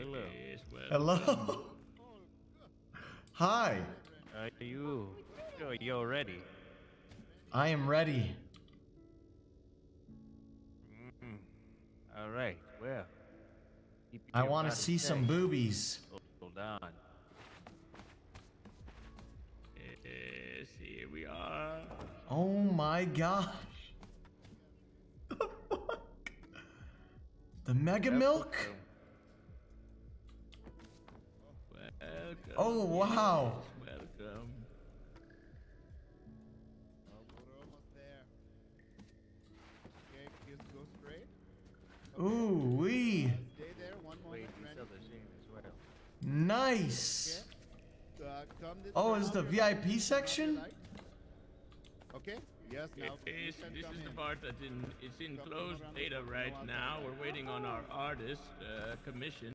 hello. Yes, well, Hello. Hi. Are you? Sure, you're ready. I am ready. Mm-hmm. All right. Well, I want to see some boobies. Hold on. Yes, here we are. Oh my gosh. The mega milk? Oh wow. Welcome. Oh, we're almost there. Okay, just go straight. Ooh wee. Stay there. One Wait, moment, these Randy. other as well. Nice. Okay. Uh, Oh, way. is the VIP section? Okay. Yes. Now you Yes, can this come is the part that's in it's in Come closed around the beta right now. We're waiting on our artist uh, commission.